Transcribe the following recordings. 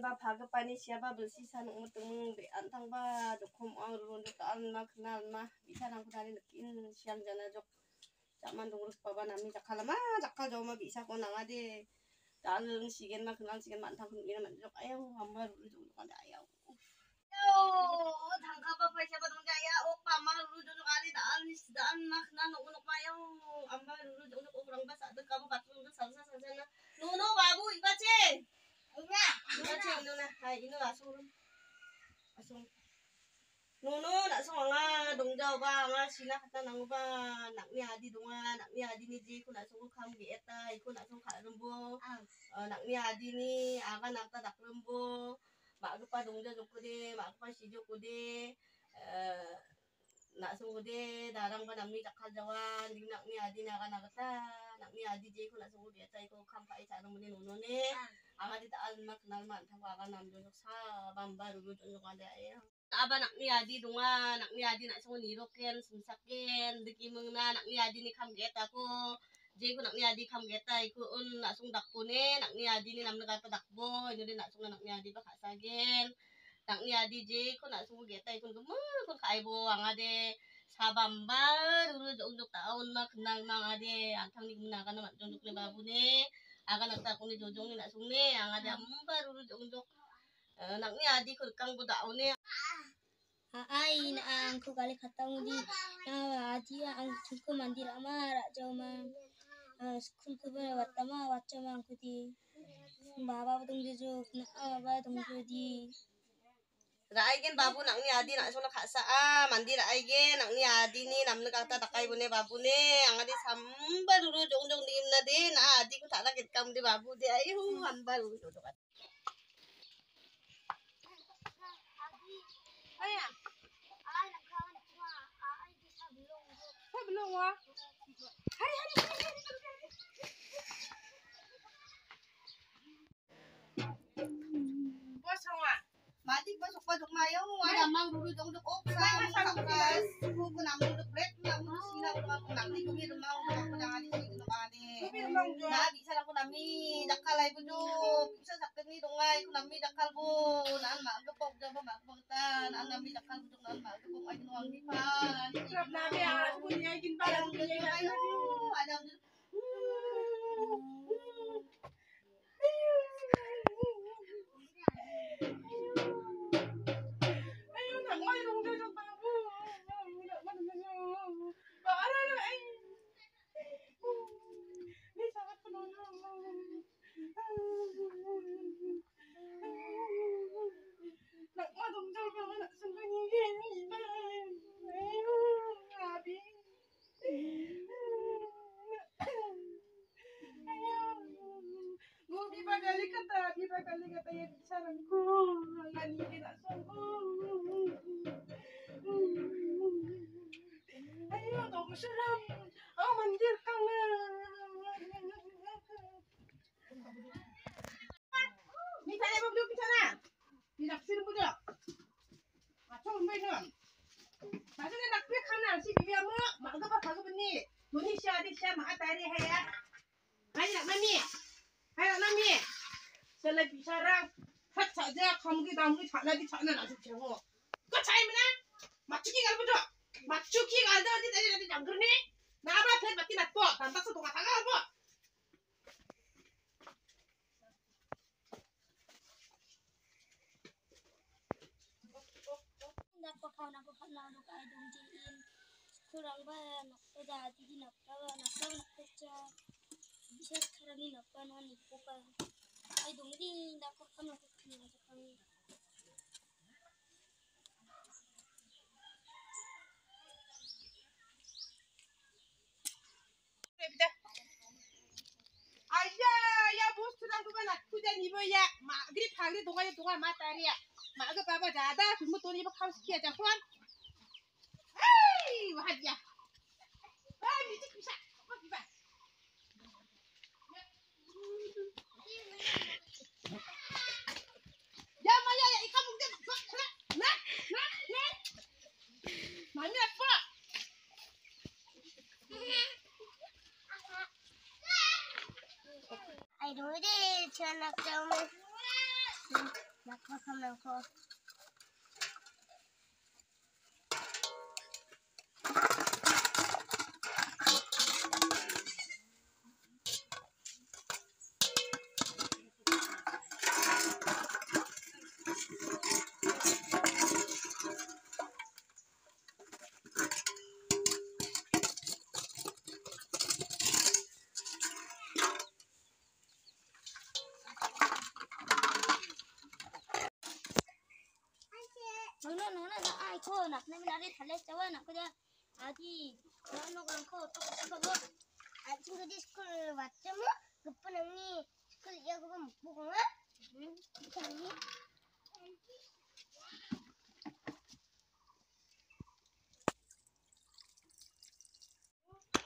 ba phaga pani siapa belsi sanuk mutung be antang ba dokom ang run jok al ma kenal ma bisa nang kudari nekin siang jana jok zaman dongurus baba nami jakal ma jakal jauh ma bisa ko nang ade dalung sigen ma kenal sigen mantang kun ina man jok ayo hamba rulu jok jok ade ayo Oh, tangkap apa siapa dong jaya? Oh, pamang rulu jok ade dal nis dal ma kenal nuk nuk ma ayo, amba rulu jok jok orang ba sa kamu batung jok salsa salsa na. Nuno babu ibace. Nuno nak song nga dongjau ba nga sila kata nang ba nak ni adi donga nak ni adi ni ji ku nak song kam gi eta iku nak song kha rembo. Nak ni adi ni aga nak ta dak rembo. Mak pa dongjau jok de, mak pa si jok de. nak song de darang ba nami jakal jawan di nak ni adi naga naga ta nak ni adi je ku nak song gi eta iku kam pa isa rembo ni nuno ne. Aga di ta al mak nal man ta aga nam jok sa bamba ru jok ada ya. aba nak ni adi dunga nak ni adi nak songo niro ken sumsaken deki mengna nak ni adi ni kam geta ko. Je ko nak ni adi kam geta iku un nak sung dak ne nak ni adi ni namna dak bo ini nak sung nak ni adi ba sagen. Nak ni adi je ko nak sung geta iku gemu ko kai bo ang ade. Sabambar uru jong jok taun ma kenal mang ade. Antang ni guna kana mak jong jok ni babu ne aga nak ta ko ni jojong ni nak sung ne ang ade ambar uru jong jok nak ni adi ko kang bo daun ne ai na ang ko kali khatang di na adi ang chukku mandir ama ra jaw ma. School ko ba watama wacha ma ko di baba dong di jo na baba dong jo di Raigen babu nak ni adi nak sona khasa a mandi raigen nak ni adi ni namna kata takai bune babu ne angadi samba dulu jong jong di imna de na adi ku tak lagi kam di babu de ayu hamba dulu dulu kan ayah. Ai nak kawan cuma ai bisa belum mang dulu dong dok ok na sakas ko ko na mo dok bret na mo ko na ko nang ni ko biro na ani ni na di sala ko na mi nakalay ko dok ni dong ay ko mi nakal ko. Ma ko pog ma ko ta. Mi nakal na ma ko ay no ang di pa grab na mi ah ko ni ay gin pa lang ni ay katayag sarang ko. Ang kinasong ko. Ayaw, ako sarap. Ang mandir 나무를 잘라지 잘라놔서 재워. 그거 차이면 맞추기 갈보죠. 맞추기 갈다지 내리라지 안 그러니? 나봐 펜 맞기 나빠. 단박스 동아 다가가고. nak pakau nak pakau nak nak ai dong jin kurang ba nak pada adi nak pa nak pa nak pacha bishes kharani nak pa nak ni pokau ai dong jin nak pakau nak pakau nak pakau Hagri donga ya donga mat tari ya. Mak ke bapa jada, semua tu ni bakal sekian jangan. Hei. Ah? Ya, ya. Nah, nah, nah. Ai dong di cha na 来看看那个 nak na minari thale chawa nak ko 아디 너는 그렇고 또 그거 아침 그디 스쿨 왔죠 뭐 그뿐 언니 스쿨 야 그거 못 보고 응 언니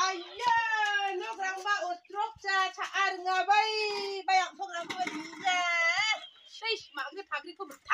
Ayan, no grang ba utrok sa chaar nga bay. Bayang po grang ba diga. Shish, magri pagri ko butang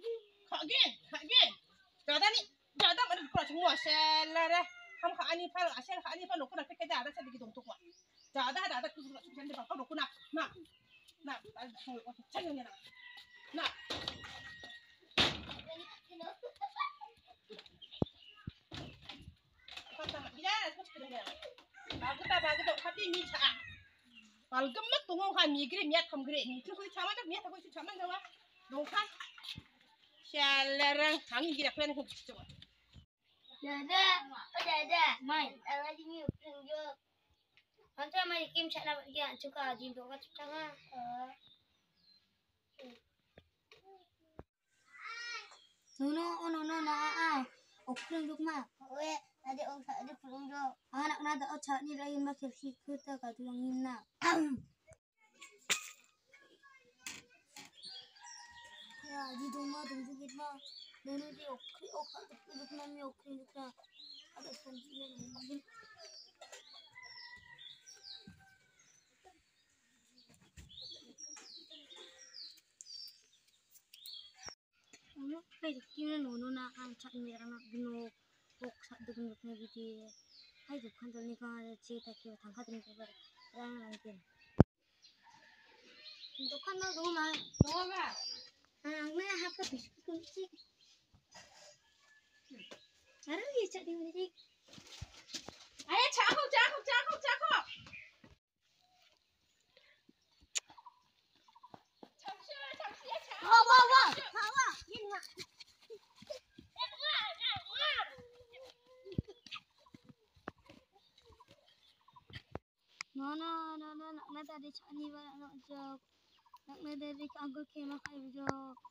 بعدني بعدم أنا بكرة مو عشان لا هم خاني فل عشان خاني فل وكنا في كده عدسة دي جدوم تقوى دعدا دعدا كذا شو جنبي بقول وكنا نعم نعم بعد حول وتشجعني نعم نعم Palgemet tunggu kan migre miat kam gre ni. Tu kau cama tu miat aku tu cama tu wah dongkan 샬라랑 당기라 빼는 거 진짜 좋아. Dada, oh dada, main. Tangan sini tunjuk. Nanti sama Kim cak dapat dia juga jintuk kat tangan. Nuno, oh nuno na ah. Ok tunjuk mak. Oe, ada ok ada tunjuk. Anak nada oh cak ni lain macam si kita kat tulangin nak. denize girme. Denize yok. Ok zıplam yok. Zıplam. Hadi sen gidelim. Haydi kimin onu na kan çat merana bunu ok sadık nukne gidiye. Haydi kantal ne kan çiğta kiyo tanka dönüp var. Rana lan kiyo. Dokanlar doğma. Doğma. Ada lagi cak di mana Ayo cakup, cakup, cakup, cakup. Wah, wah, wah, wah, wah, ini mah. No, no, no, no, nak medarik ani, nak jawab, nak medarik anggur kemah kau jawab.